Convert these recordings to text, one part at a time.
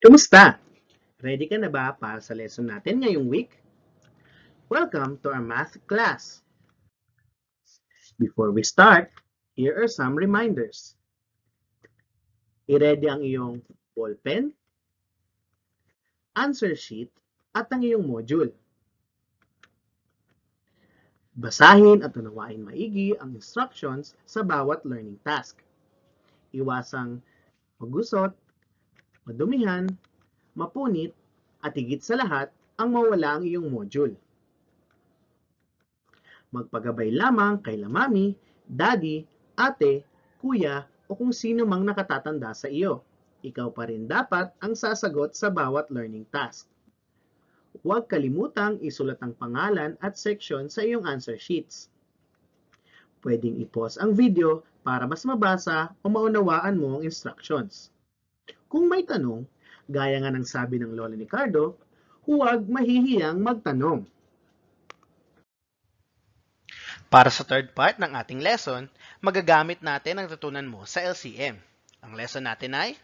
Kumusta? Ready ka na ba para sa lesson natin ngayong week? Welcome to our math class. Before we start, here are some reminders. I-ready ang iyong ballpen, answer sheet, at ang iyong module. Basahin at unawain maigi ang instructions sa bawat learning task. Iwasang magusot, madumihan, mapunit, at higit sa lahat, ang mawala ang iyong module. Magpagabay lamang kay lamami, daddy, ate, kuya, o kung sino mang nakatatanda sa iyo. Ikaw pa rin dapat ang sasagot sa bawat learning task. Huwag kalimutang isulat ang pangalan at section sa iyong answer sheets. Pwedeng i-pause ang video para mas mabasa o maunawaan mo ang instructions. Kung may tanong, gaya nga ng sabi ng Lola ni Cardo, huwag mahihiyang magtanong. Para sa third part ng ating lesson, magagamit natin ang tutunan mo sa LCM. Ang lesson natin ay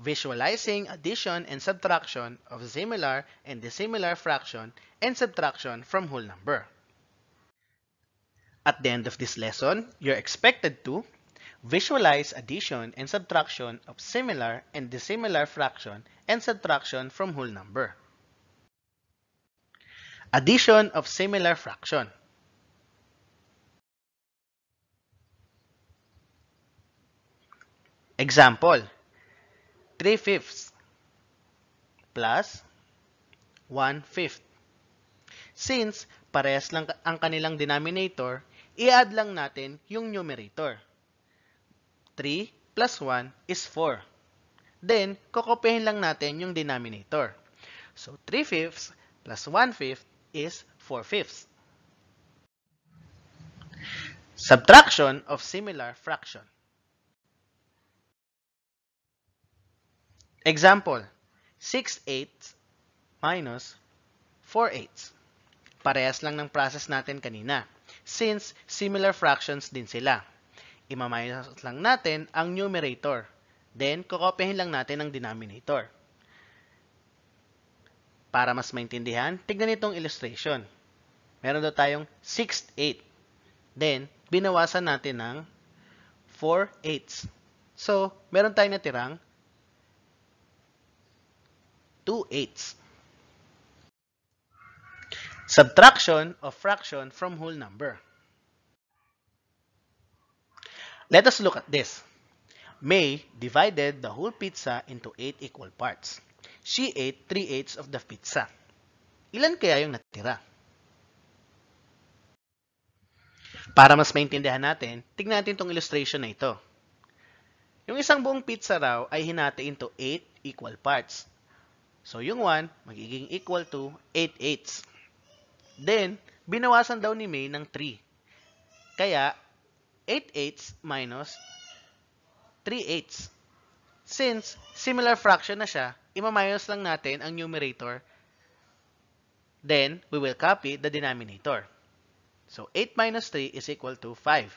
Visualizing addition and subtraction of similar and dissimilar fraction and subtraction from whole number. At the end of this lesson, you're expected to visualize addition and subtraction of similar and dissimilar fraction and subtraction from whole number. Addition of similar fraction. Example, 3 fifths plus 1 fifth. Since parehas lang ang kanilang denominator, i-add lang natin yung numerator. 3 plus 1 is 4. Then, kokopihin lang natin yung denominator. So, 3 fifths plus 1 fifth is 4 fifths. Subtraction of similar fraction. Example, 6 eighths minus 4 eighths. Parehas lang ng process natin kanina. Since similar fractions din sila. Imaminus lang natin ang numerator. Then, kukopihin lang natin ang denominator. Para mas maintindihan, tignan itong illustration. Meron daw tayong 6 8 Then, binawasan natin ng 4 eighths. So, meron tayong natirang 2 eighths. Subtraction of fraction from whole number. Let us look at this. May divided the whole pizza into 8 equal parts. She ate 3 eighths of the pizza. Ilan kaya yung natira? Para mas maintindihan natin, tignan natin itong illustration na ito. Yung isang buong pizza raw ay hinati into 8 equal parts. So, yung 1 magiging equal to 8 eighths. Then, binawasan daw ni May ng 3. Kaya, 8 eighths minus 3 eighths. Since similar fraction na siya, imaminus lang natin ang numerator. Then, we will copy the denominator. So, 8 minus 3 is equal to 5.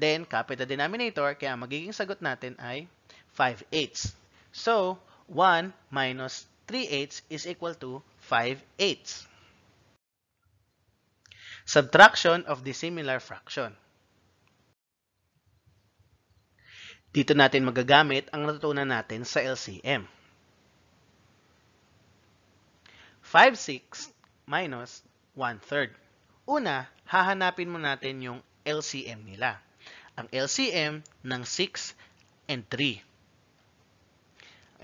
Then, copy the denominator, kaya magiging sagot natin ay 5 eighths. So, 1 minus 3 eighths is equal to 5 eighths. Subtraction of dissimilar fraction. Dito natin magagamit ang natutunan natin sa LCM. 5 6 minus 1 third. Una, hahanapin mo natin yung LCM nila. Ang LCM ng 6 and 3.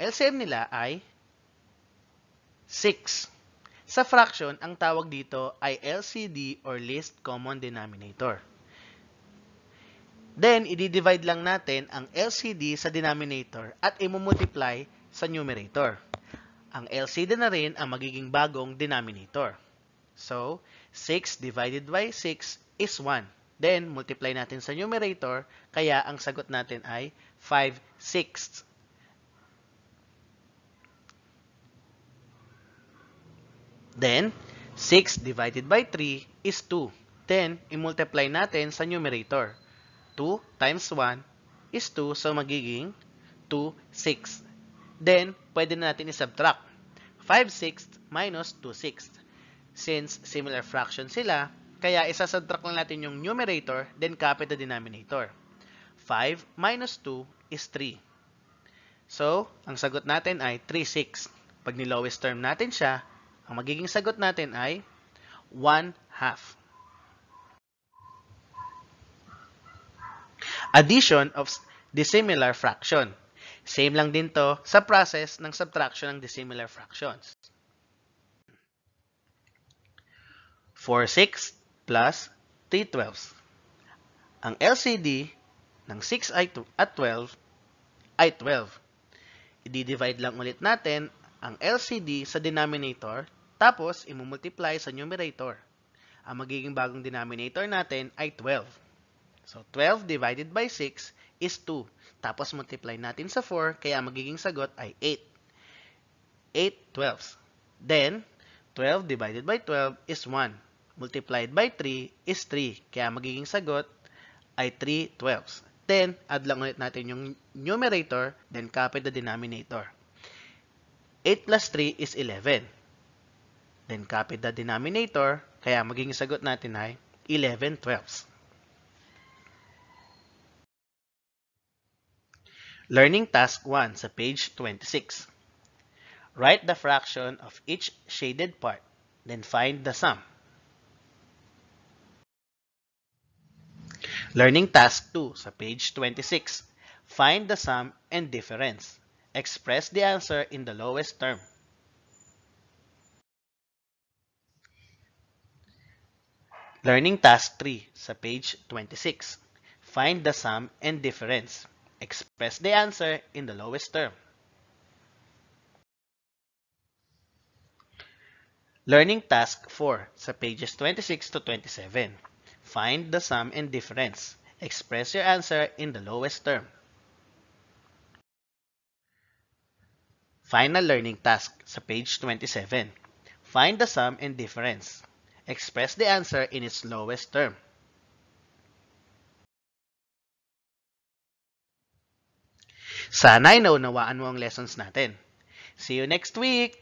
LCM nila ay 6. Sa fraction, ang tawag dito ay LCD or least common denominator. Then, i-divide lang natin ang LCD sa denominator at i-multiply sa numerator. Ang LCD na rin ang magiging bagong denominator. So, 6 divided by 6 is 1. Then, multiply natin sa numerator, kaya ang sagot natin ay 5 sixths. Then, 6 divided by 3 is 2. Then, i-multiply natin sa numerator. 2 times 1 is 2, so magiging 2 6. Then, pwede na natin i-subtract. 5 sixths minus 2 sixths. Since similar fraction sila, kaya isa-subtract lang natin yung numerator, then copy the denominator. 5 minus 2 is 3. So, ang sagot natin ay 3 sixths. Pag ni-lowest term natin siya, ang magiging sagot natin ay 1 half. Addition of dissimilar fraction. Same lang din to sa process ng subtraction ng dissimilar fractions. 4 6 plus 3 12. Ang LCD ng 6 at 12 ay 12. I-divide lang ulit natin ang LCD sa denominator tapos imumultiply sa numerator. Ang magiging bagong denominator natin ay 12. So 12 divided by 6 is 2. Tapos multiply natin sa 4, kaya magiging sagot ay 8. 8 12. Then, 12 divided by 12 is 1. Multiplied by 3 is 3. Kaya magiging sagot ay 3 12. Then, add lang ulit natin yung numerator, then copy the denominator. 8 plus 3 is 11. Then, copy the denominator, kaya magiging sagot natin ay 11 12. Learning Task 1 sa page 26. Write the fraction of each shaded part, then find the sum. Learning Task 2 sa page 26. Find the sum and difference. Express the answer in the lowest term. Learning Task 3 sa page 26. Find the sum and difference. Express the answer in the lowest term. Learning Task 4 sa pages 26 to 27. Find the sum and difference. Express your answer in the lowest term. Final Learning Task sa page 27. Find the sum and difference. Express the answer in its lowest term. Sana ay naunawaan mo ang lessons natin. See you next week!